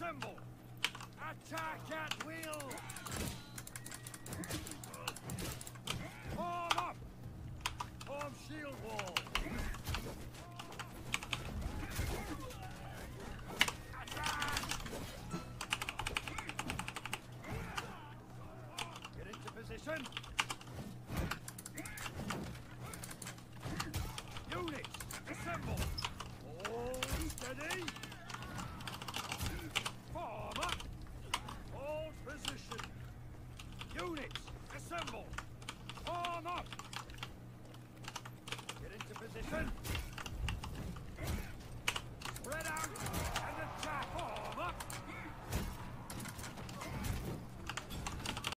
Assemble! Attack at will! Form up! Form shield wall! Attack! Get into position! Assemble. Form up. Get into position.